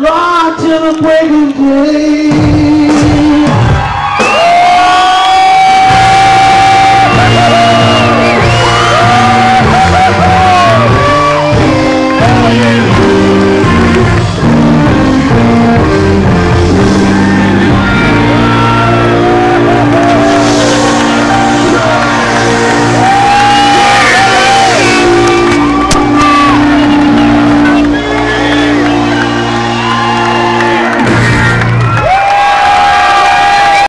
Lord, till the breaking day.